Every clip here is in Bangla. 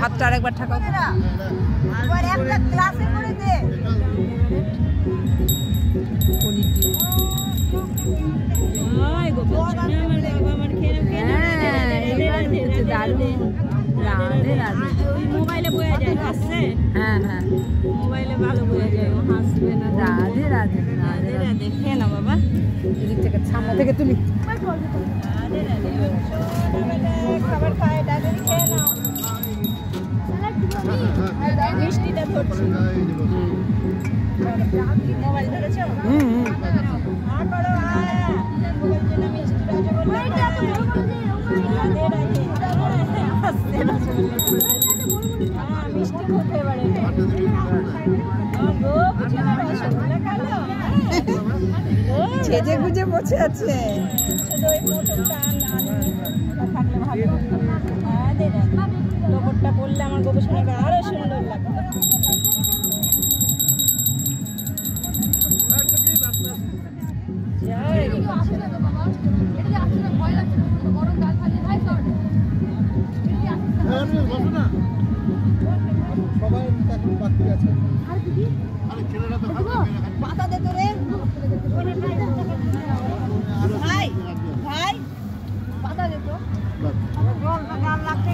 হাতটা আরেকবার ঠেকাও। হ্যাঁ, এইবার হচ্ছে দারুণ। রাধে রাধে। মোবাইলে বোঝা যায় হাসছে? হ্যাঁ হ্যাঁ। মোবাইলে ভালো বোঝা যায় ও হাসবে না। রাধে রাধে রাধে। রাধে দেখে না বাবা। এদিক থেকে সামনে থেকে রাধে রাধে খাবার খায় খেয়ে ছেজে গুজে বসে আছে। ভালো হ্যাঁ পরলে আমার গবেষণাটা আরও সুন্দর লাগবে। পাতা দে তো ভাই ভাই পাতা দে তো। জলটা গাল লাগছে।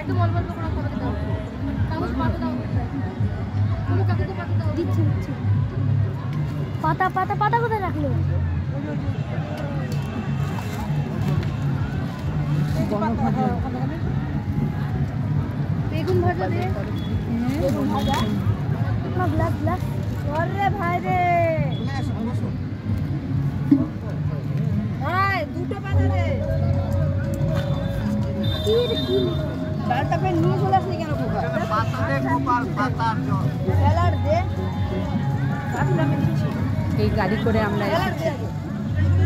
একদম অল্প অল্প করে খাবার দাও কাগজ পাতা দাও। তুমি কাকে পাতা দাও। দিচ্ছি দিচ্ছি। পাতা পাতা পাতা কোথায় রাখল? বেগুন ভাজা দে। বেগুন ভাজা না গ্লাস গ্লাস রে ভাই রে। ভাই দুটো পাতা দে কি রে কি ডালটা নিয়ে চলে আসলি কেন কুকার স্যালাড দে। পাতাটা ফের দিচ্ছি। এই গাড়ি করে আমরা দে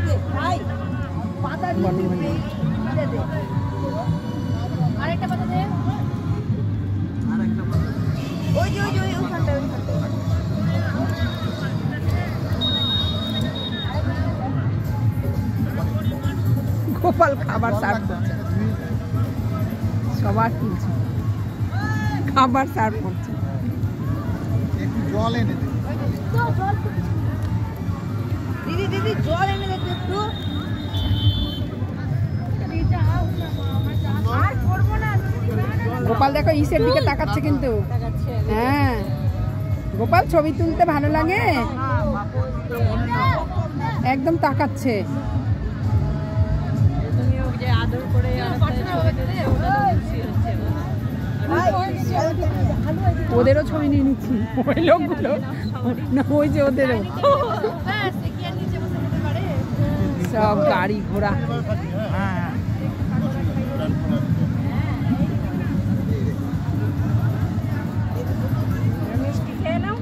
দে ভাই পাতা দিয়ে দে। গোপাল খাবার সার্ভ করছে সবার তুলছে খাবার সার্ভ করছে জল এনে দে তো জল দিদি দিদি জল এনে দে একটু আর করব না গোপাল দেখো ইসের দিকে তাকাচ্ছে কিন্তু হ্যাঁ গোপাল ছবি তুলতে ভালো লাগে একদম তাকাচ্ছে আদর করে ওদেরও ছবি নিয়ে নিচ্ছি। ওই লোকগুলো। না, ওই যে ওদেরও। সব গাড়ি ঘোড়া। মিষ্টি খেয়ে নাও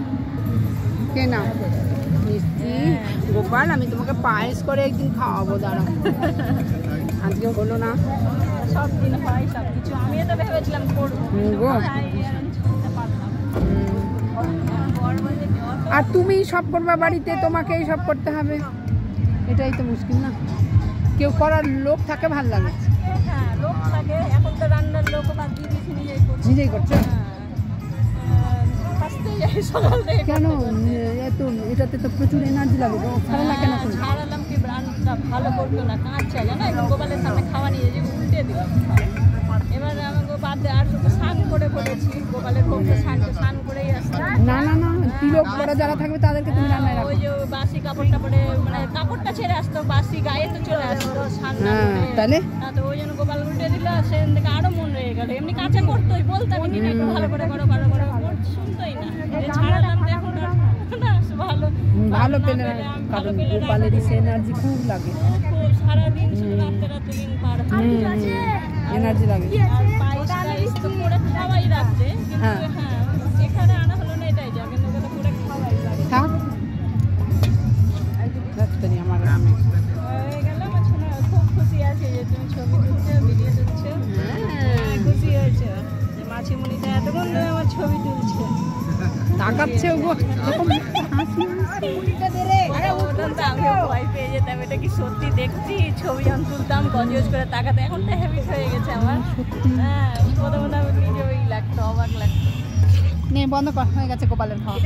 কে না মিষ্টি। গোপাল, আমি তোমাকে পায়েস করে একদিন খাওয়াবো দাঁড়াও আজকে হলো না। সব দিন হয় সব কিছু। আমিও তো ভেবেছিলাম করব। আর তুমি সব করবা বাড়িতে তোমাকেই সব করতে হবে। এটাই তো মুশকিল না। কেউ করার লোক থাকে ভালো লাগে। হ্যাঁ লোক লাগে। এখন তো রান্নার লোক বাদ দিয়ে দিয়েছি নিজেই করছি। থেকে কেন? এত এটাতে তো প্রচুর এনার্জি লাগে। না তা ভালো করতো না কাঁচা জানো আর শুধু স্নান করে বলেছি গোপালের পক্ষে স্নান স্নান করেই আসতে না না না তিলক পরা যারা থাকবে তাদেরকে তুমি রান্নায় রাখো। ওই যে বাসি কাপড় টাপড়ে মানে কাপড়টা ছেড়ে আসতো বাসি গায়ে তো চলে আসতো স্নান হ্যাঁ, তাহলে? তা ওই জন্য গোপাল উল্টে দিল সেদিন থেকে আরও মন রয়ে গেল। এমনি কাঁচা করতোই বলতাম কি না একটু ভালো করে করো ভালো করে করো, শুনতোই না। ছাড়ালাম না, ভালো। ভালো পেলে কারণ গোপালের এনার্জি খুব লাগে। খুব সারাদিন শুধু রাত্রে রাত্রে দিন পার এনার্জি লাগে। তো করে খাওয়াই হ্যাঁ। হ্যাঁ এখানে আনা হলো না এটাই যা করে খাওয়াই থাক আমার গ্রামে। হয়ে গেল আমার ছোনা খুব খুশি আছে যে তুমি ছবি তুলছো ভিডিও তুলছো। হ্যাঁ, খুশি হয়েছে। মাছিমুনিটা এতক্ষণ ধরে আমার ছবি তুলছে। তাকাচ্ছে গো এটা কি সত্যি দেখছি ছবি যখন তুলতাম করে তাকাতে এখন তো হয়ে গেছে আমার হ্যাঁ লাগতো অবাক লাগতো বন্ধ কর, হয়ে গেছে গোপালের খাওয়া।